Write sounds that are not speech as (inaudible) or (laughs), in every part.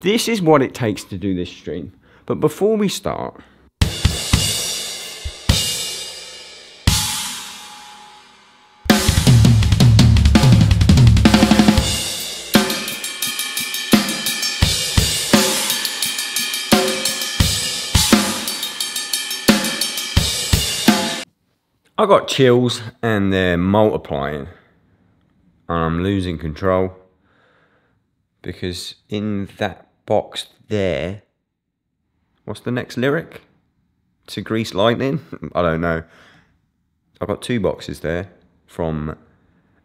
This is what it takes to do this stream. But before we start, I got chills and they're multiplying and I'm losing control because in that box there, what's the next lyric? To Grease Lightning? (laughs) I don't know. I've got two boxes there from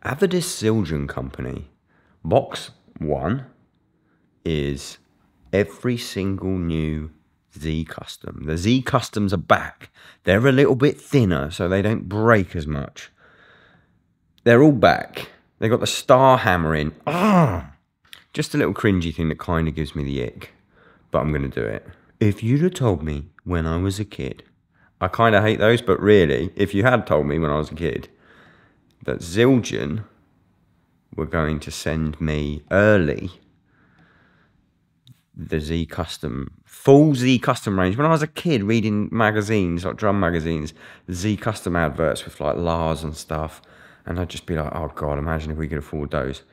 Avedis Zildjian Company. Box one is every single new Z Custom. The Z Customs are back. They're a little bit thinner, so they don't break as much. They're all back. They got the star hammer in. Ah! Just a little cringy thing that kind of gives me the ick, but I'm going to do it. If you'd have told me when I was a kid, I kind of hate those, but really, if you had told me when I was a kid that Zildjian were going to send me early the Z Custom, full Z Custom range. When I was a kid reading magazines, like drum magazines, Z Custom adverts with like Lars and stuff, and I'd just be like, oh God, imagine if we could afford those.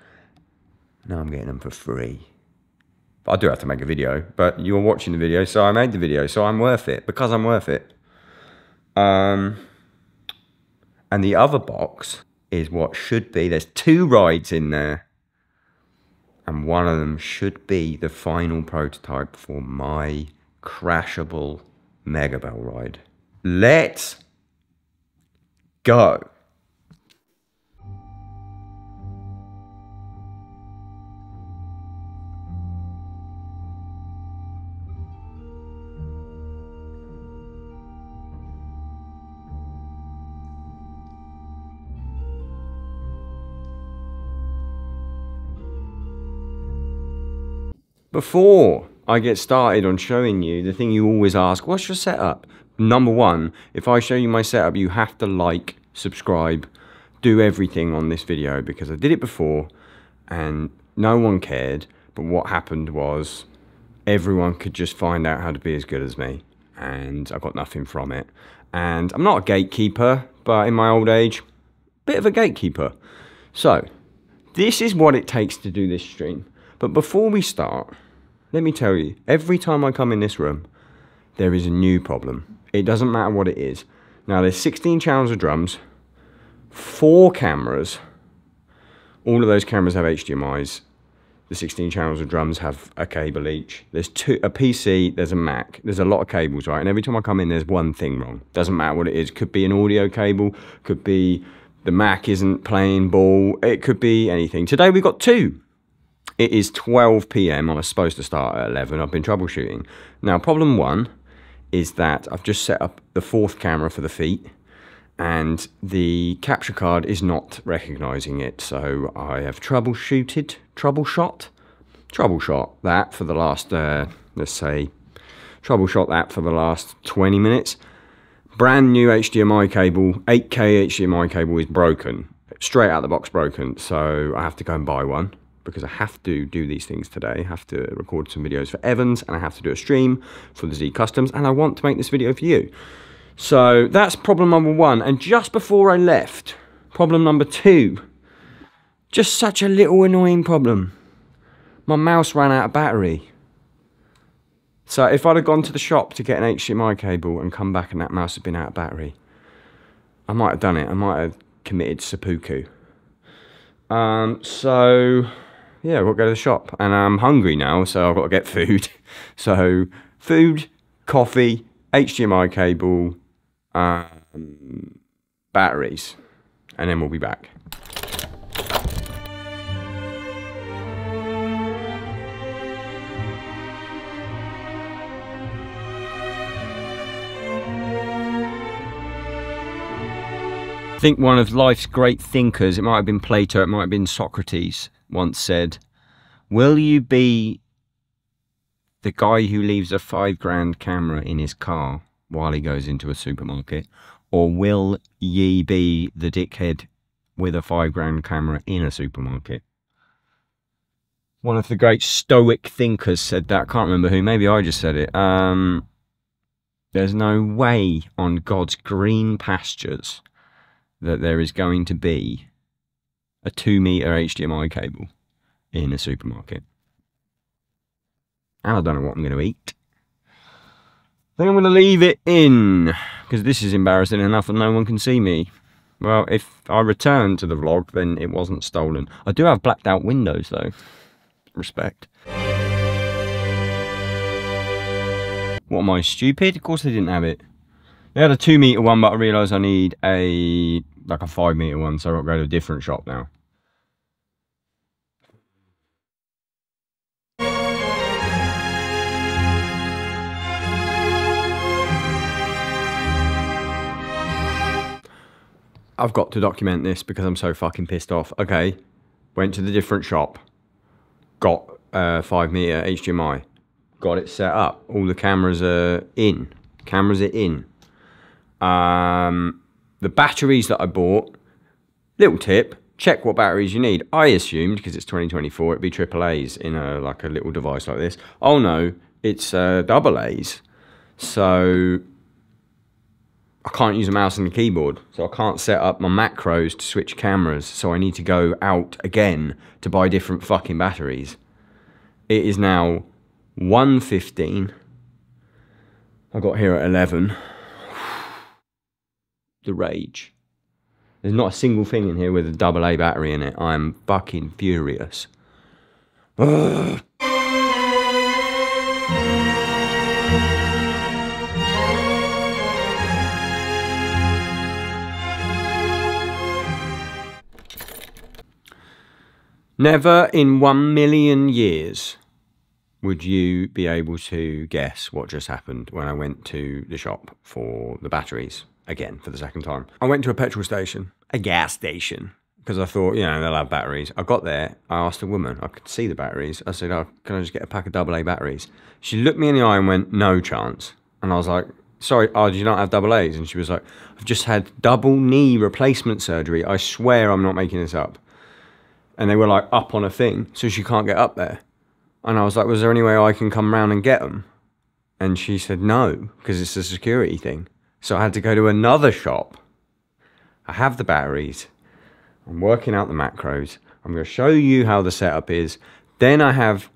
Now I'm getting them for free. But I do have to make a video, but you're watching the video, so I made the video, so I'm worth it, because I'm worth it. Um, and the other box is what should be, there's two rides in there and one of them should be the final prototype for my crashable Megabell ride. Let's go. Before I get started on showing you the thing you always ask, what's your setup? Number one, if I show you my setup, you have to like, subscribe, do everything on this video because I did it before and no one cared. But what happened was everyone could just find out how to be as good as me and I got nothing from it. And I'm not a gatekeeper, but in my old age, bit of a gatekeeper. So, this is what it takes to do this stream. But before we start, let me tell you, every time I come in this room, there is a new problem. It doesn't matter what it is. Now, there's 16 channels of drums, four cameras. All of those cameras have HDMIs. The 16 channels of drums have a cable each. There's two, a PC, there's a Mac. There's a lot of cables, right? And every time I come in, there's one thing wrong. Doesn't matter what it is. Could be an audio cable, could be the Mac isn't playing ball. It could be anything. Today we've got two. It is 12 p.m. I was supposed to start at 11. I've been troubleshooting. Now, problem one is that I've just set up the fourth camera for the feet and the capture card is not recognizing it. So I have troubleshooted, troubleshot, troubleshot that for the last, uh, let's say, troubleshot that for the last 20 minutes. Brand new HDMI cable, 8K HDMI cable is broken, straight out the box broken. So I have to go and buy one because I have to do these things today. I have to record some videos for Evans and I have to do a stream for the Z Customs and I want to make this video for you. So that's problem number one. And just before I left, problem number two, just such a little annoying problem. My mouse ran out of battery. So if I'd have gone to the shop to get an HDMI cable and come back and that mouse had been out of battery, I might have done it. I might have committed seppuku. Um, so yeah, we'll go to the shop. And I'm hungry now, so I've got to get food. (laughs) so, food, coffee, HDMI cable, um, batteries, and then we'll be back. I think one of life's great thinkers, it might have been Plato, it might have been Socrates, once said, Will you be the guy who leaves a five grand camera in his car while he goes into a supermarket? Or will ye be the dickhead with a five grand camera in a supermarket? One of the great Stoic thinkers said that. I can't remember who. Maybe I just said it. Um, there's no way on God's green pastures that there is going to be a two meter HDMI cable in a supermarket. And I don't know what I'm going to eat. I think I'm going to leave it in because this is embarrassing enough and no one can see me. Well, if I return to the vlog, then it wasn't stolen. I do have blacked out windows though. Respect. What am I, stupid? Of course they didn't have it. They had a two meter one, but I realised I need a like a five meter one, so to go to a different shop now. I've got to document this because I'm so fucking pissed off. Okay, went to the different shop, got a five meter HDMI, got it set up. All the cameras are in. Cameras are in. Um, the batteries that I bought, little tip, check what batteries you need. I assumed, because it's 2024, it'd be AAA's in a like a little device like this. Oh no, it's uh, double A's. So I can't use a mouse and a keyboard, so I can't set up my macros to switch cameras, so I need to go out again to buy different fucking batteries. It is now 1.15. I got here at 11. The rage. There's not a single thing in here with a double A battery in it. I'm fucking furious. Ugh. Never in one million years would you be able to guess what just happened when I went to the shop for the batteries again for the second time. I went to a petrol station, a gas station, because I thought, you know, they'll have batteries. I got there, I asked a woman, I could see the batteries. I said, oh, can I just get a pack of AA batteries? She looked me in the eye and went, no chance. And I was like, sorry, oh, do you not have double A's? And she was like, I've just had double knee replacement surgery. I swear I'm not making this up and they were like up on a thing, so she can't get up there. And I was like, was there any way I can come round and get them? And she said no, because it's a security thing. So I had to go to another shop. I have the batteries. I'm working out the macros. I'm going to show you how the setup is. Then I have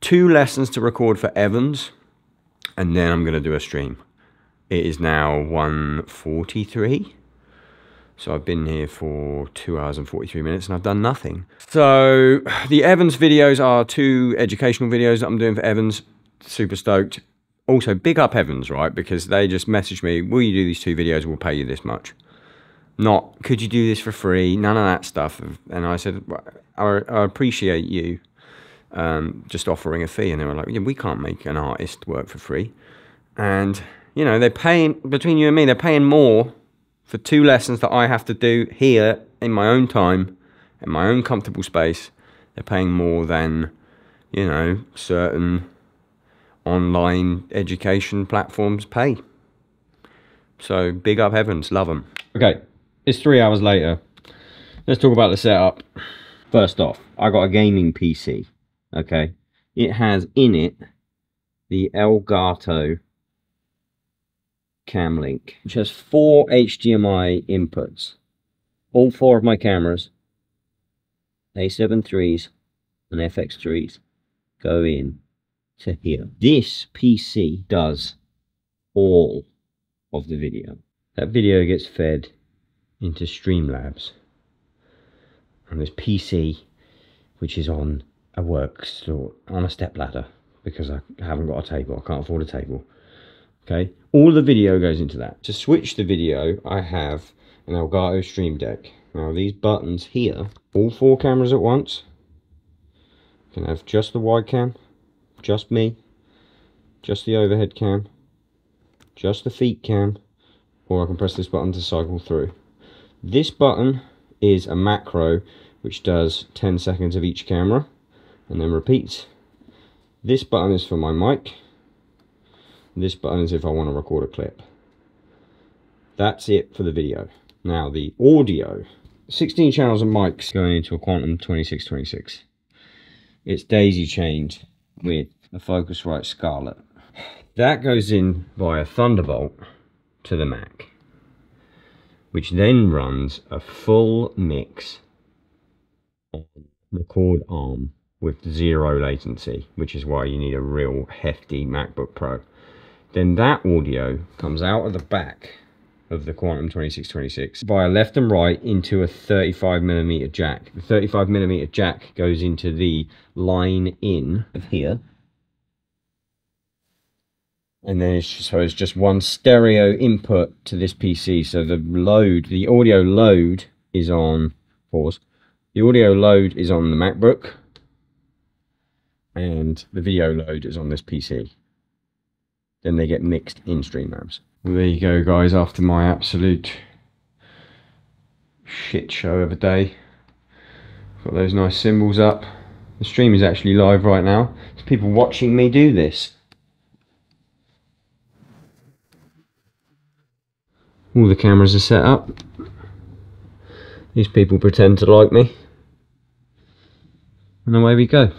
two lessons to record for Evans. And then I'm going to do a stream. It is now 143. So I've been here for two hours and 43 minutes and I've done nothing. So the Evans videos are two educational videos that I'm doing for Evans. Super stoked. Also, big up Evans, right? Because they just messaged me, will you do these two videos? We'll pay you this much. Not, could you do this for free? None of that stuff. And I said, I, I appreciate you um, just offering a fee. And they were like, yeah, we can't make an artist work for free. And, you know, they're paying, between you and me, they're paying more for two lessons that I have to do here in my own time, in my own comfortable space, they're paying more than, you know, certain online education platforms pay. So big up Evans, love them. Okay, it's three hours later. Let's talk about the setup. First off, I got a gaming PC. Okay, it has in it the Elgato cam link, which has four HDMI inputs. All four of my cameras, A7 IIIs and FX3s, go in to here. This PC does all of the video. That video gets fed into Streamlabs. And this PC, which is on a work store, on a step ladder, because I haven't got a table, I can't afford a table. Okay, all the video goes into that. To switch the video, I have an Elgato Stream Deck. Now these buttons here, all four cameras at once. Can have just the wide cam, just me, just the overhead cam, just the feet cam, or I can press this button to cycle through. This button is a macro which does 10 seconds of each camera and then repeats. This button is for my mic this button is if I want to record a clip. That's it for the video. Now the audio, 16 channels of mics going into a Quantum 2626. it's daisy chained with a Focusrite Scarlett. That goes in via Thunderbolt to the Mac, which then runs a full mix on the record arm with zero latency, which is why you need a real hefty MacBook Pro. Then that audio comes out of the back of the Quantum 2626 via left and right into a 35 millimeter jack. The 35 millimeter jack goes into the line in of here. And then it's just, so it's just one stereo input to this PC. So the load, the audio load is on, pause, the audio load is on the MacBook and the video load is on this PC. Then they get mixed in StreamLabs. Well, there you go, guys. After my absolute shit show of a day, got those nice cymbals up. The stream is actually live right now. There's people watching me do this. All the cameras are set up. These people pretend to like me. And away we go.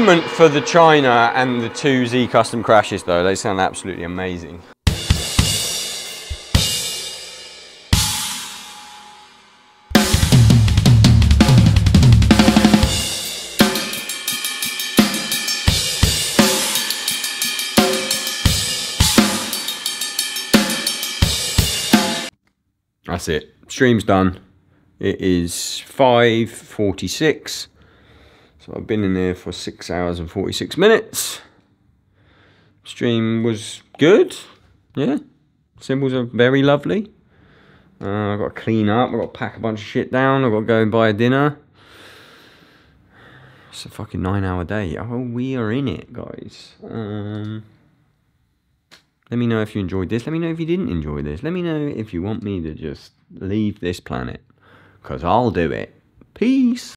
Moment for the China and the two Z custom crashes though, they sound absolutely amazing. That's it. Stream's done. It is 5.46. So I've been in there for six hours and 46 minutes. Stream was good. Yeah. Cymbals are very lovely. Uh, I've got to clean up. I've got to pack a bunch of shit down. I've got to go and buy a dinner. It's a fucking nine hour day. Oh, we are in it, guys. Um, let me know if you enjoyed this. Let me know if you didn't enjoy this. Let me know if you want me to just leave this planet. Because I'll do it. Peace.